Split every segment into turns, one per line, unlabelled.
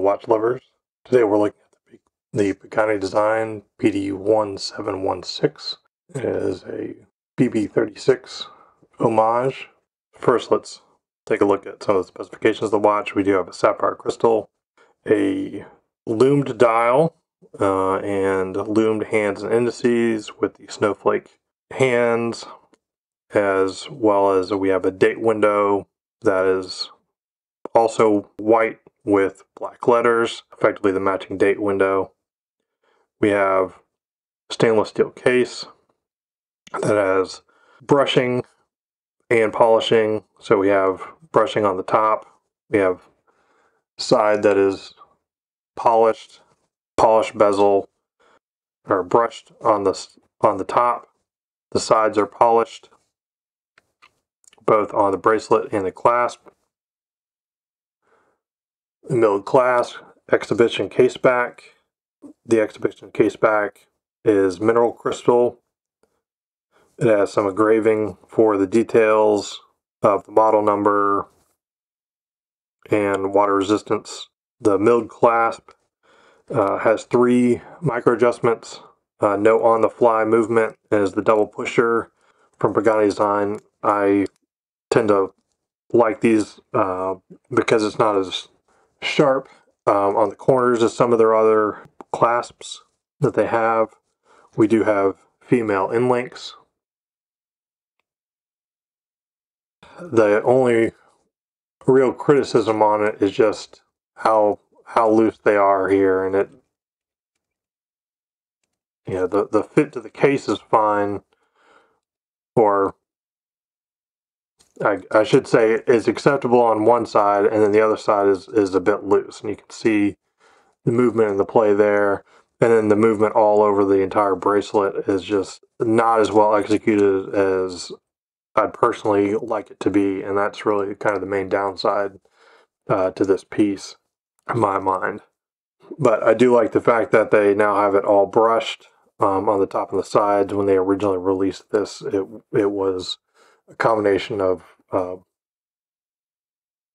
watch lovers. Today we're looking at the, the Pagani Design PD1716. It is a BB36 homage. First, let's take a look at some of the specifications of the watch. We do have a sapphire crystal, a lumed dial, uh, and lumed hands and indices with the snowflake hands, as well as we have a date window that is also white with black letters, effectively the matching date window. We have stainless steel case that has brushing and polishing. So we have brushing on the top. We have side that is polished, polished bezel or brushed on the on the top. The sides are polished both on the bracelet and the clasp milled clasp, exhibition case back. The exhibition case back is mineral crystal. It has some engraving for the details of the model number and water resistance. The milled clasp uh, has three micro adjustments. Uh, no on the fly movement is the double pusher from Pagani Design. I tend to like these uh, because it's not as sharp um, on the corners of some of their other clasps that they have. We do have female end links. The only real criticism on it is just how how loose they are here, and it you know the the fit to the case is fine, or I, I should say is acceptable on one side, and then the other side is, is a bit loose. And you can see the movement and the play there. And then the movement all over the entire bracelet is just not as well executed as I'd personally like it to be. And that's really kind of the main downside uh, to this piece, in my mind. But I do like the fact that they now have it all brushed um, on the top and the sides. When they originally released this, it, it was a combination of uh,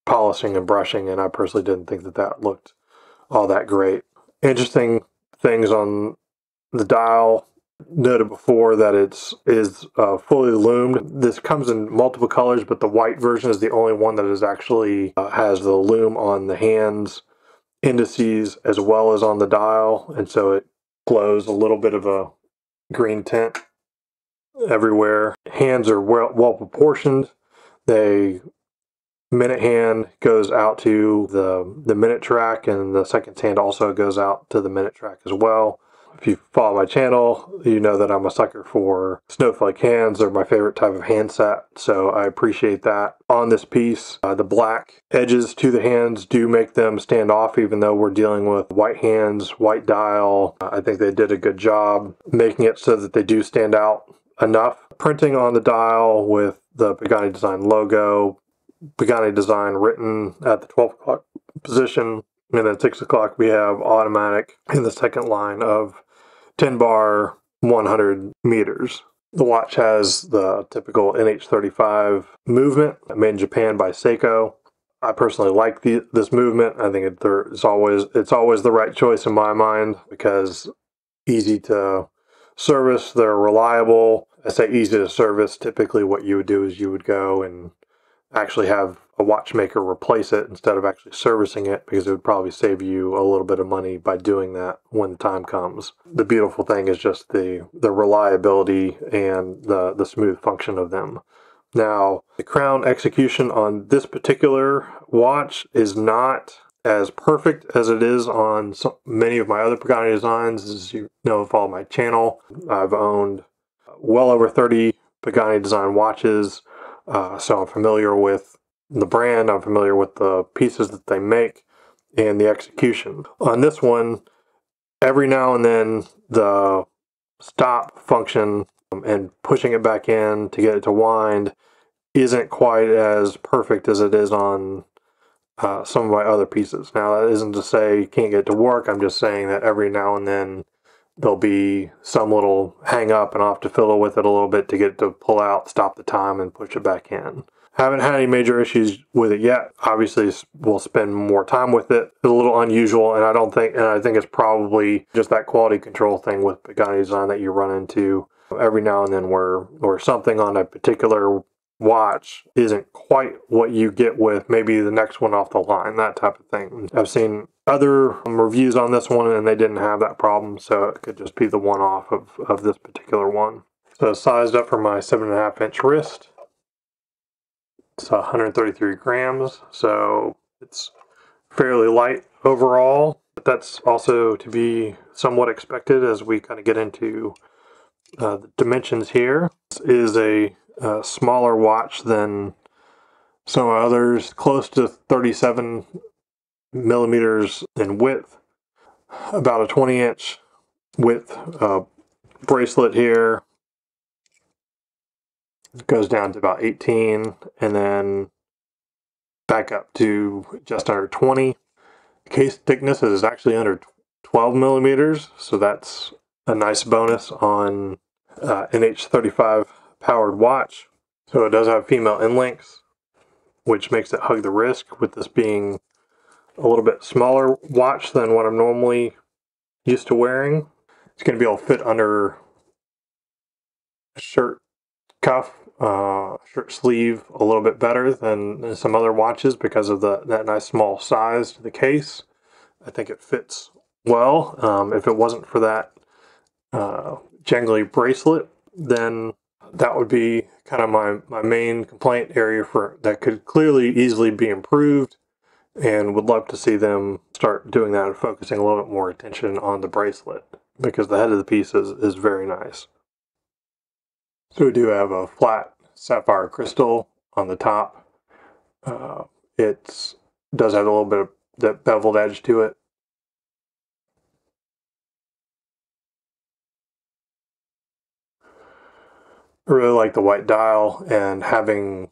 polishing and brushing, and I personally didn't think that that looked all that great. Interesting things on the dial. Noted before that it's is uh, fully lumed. This comes in multiple colors, but the white version is the only one that is actually uh, has the lume on the hands, indices, as well as on the dial, and so it glows a little bit of a green tint everywhere. Hands are well, well proportioned. They minute hand goes out to the the minute track, and the seconds hand also goes out to the minute track as well. If you follow my channel, you know that I'm a sucker for snowflake hands. They're my favorite type of hand set, so I appreciate that. On this piece, uh, the black edges to the hands do make them stand off, even though we're dealing with white hands, white dial. I think they did a good job making it so that they do stand out enough. Printing on the dial with the Pagani Design logo, Pagani Design written at the 12 o'clock position, and then 6 o'clock we have automatic in the second line of 10 bar 100 meters. The watch has the typical NH35 movement made in Japan by Seiko. I personally like the, this movement. I think it's always it's always the right choice in my mind because easy to service. They're reliable. I say easy to service. Typically, what you would do is you would go and actually have a watchmaker replace it instead of actually servicing it because it would probably save you a little bit of money by doing that when the time comes. The beautiful thing is just the the reliability and the the smooth function of them. Now, the crown execution on this particular watch is not as perfect as it is on so many of my other Pagani designs. As you know, follow my channel. I've owned well over 30 Pagani design watches, uh, so I'm familiar with the brand. I'm familiar with the pieces that they make and the execution. On this one, every now and then the stop function and pushing it back in to get it to wind isn't quite as perfect as it is on uh, some of my other pieces. Now, that isn't to say you can't get to work. I'm just saying that every now and then there'll be some little hang up and I'll have to fiddle with it a little bit to get to pull out, stop the time, and push it back in. Haven't had any major issues with it yet. Obviously, we'll spend more time with it. It's a little unusual, and I don't think, and I think it's probably just that quality control thing with Pagani design that you run into every now and then, where or something on a particular watch isn't quite what you get with maybe the next one off the line, that type of thing. I've seen other reviews on this one, and they didn't have that problem, so it could just be the one off of, of this particular one. So sized up for my seven and a half inch wrist. It's 133 grams, so it's fairly light overall. But that's also to be somewhat expected as we kind of get into uh, the dimensions here. This is a, a smaller watch than some others, close to 37 millimeters in width, about a 20 inch width uh, bracelet here, goes down to about 18 and then back up to just under 20. The case thickness is actually under 12 millimeters, so that's a nice bonus on uh, NH35 powered watch. So it does have female end links, which makes it hug the wrist with this being a little bit smaller watch than what I'm normally used to wearing. It's going to be able to fit under shirt cuff uh, shirt sleeve a little bit better than some other watches because of the that nice small size to the case. I think it fits well. Um, if it wasn't for that uh, jangly bracelet, then that would be kind of my, my main complaint area for that could clearly easily be improved and would love to see them start doing that and focusing a little bit more attention on the bracelet because the head of the piece is, is very nice. So we do have a flat sapphire crystal on the top. Uh, it does have a little bit of that beveled edge to it. I really like the white dial and having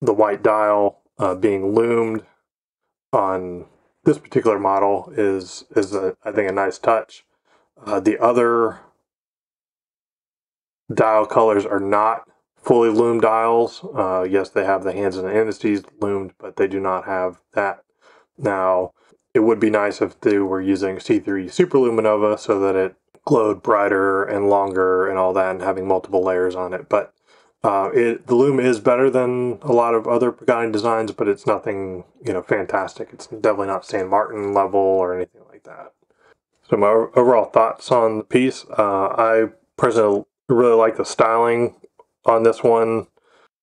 the white dial uh, being lumed on this particular model is is a, I think a nice touch. Uh, the other dial colors are not fully lumed dials. Uh, yes, they have the hands and the indices lumed, but they do not have that. Now, it would be nice if they were using C3 Superluminova so that it glowed brighter and longer and all that and having multiple layers on it. But uh, it, the lume is better than a lot of other Pagani designs, but it's nothing, you know, fantastic. It's definitely not San Martin level or anything like that. So my overall thoughts on the piece, uh, I personally really like the styling on this one.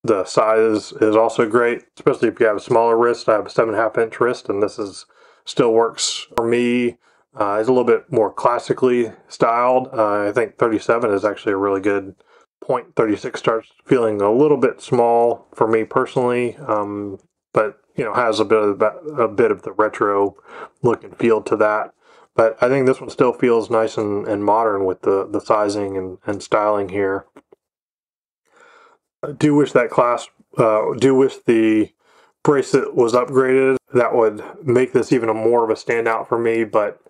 The size is also great, especially if you have a smaller wrist. I have a seven and a half inch wrist, and this is still works for me. Uh, it's a little bit more classically styled. Uh, I think 37 is actually a really good point. 36 starts feeling a little bit small for me personally, um, but you know has a bit of the, a bit of the retro look and feel to that. But I think this one still feels nice and, and modern with the, the sizing and, and styling here. I do wish that class, uh, do wish the bracelet was upgraded. That would make this even a more of a standout for me, but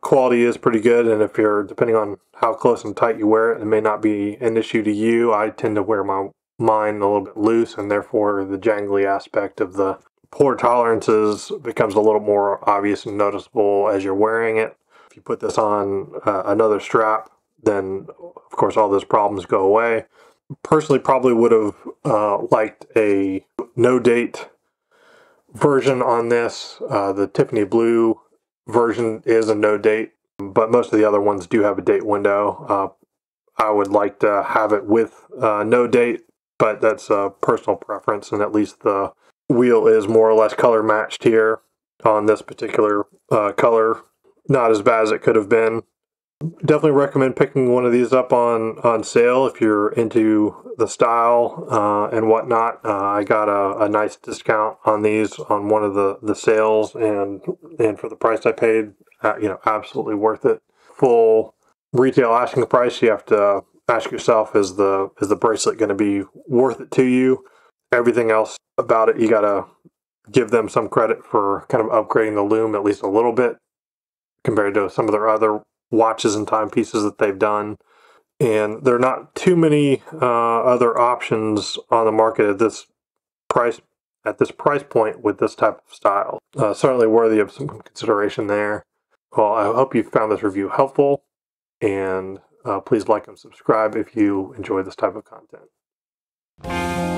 quality is pretty good. And if you're, depending on how close and tight you wear it, it may not be an issue to you. I tend to wear my mine a little bit loose and therefore the jangly aspect of the poor tolerances becomes a little more obvious and noticeable as you're wearing it. If you put this on uh, another strap, then of course all those problems go away. Personally, probably would have uh, liked a no date version on this. Uh, the Tiffany Blue version is a no date, but most of the other ones do have a date window. Uh, I would like to have it with uh, no date, but that's a personal preference, and at least the wheel is more or less color matched here on this particular uh, color. Not as bad as it could have been. Definitely recommend picking one of these up on, on sale if you're into the style uh, and whatnot. Uh, I got a, a, nice discount on these on one of the, the sales, and and for the price I paid, uh, you know, absolutely worth it. Full retail asking price. You have to ask yourself: Is the is the bracelet going to be worth it to you? everything else about it, you got to give them some credit for kind of upgrading the lume at least a little bit compared to some of their other watches and timepieces that they've done. And there are not too many uh, other options on the market at this price at this price point with this type of style. Uh, certainly worthy of some consideration there. Well, I hope you found this review helpful, and uh, please like and subscribe if you enjoy this type of content.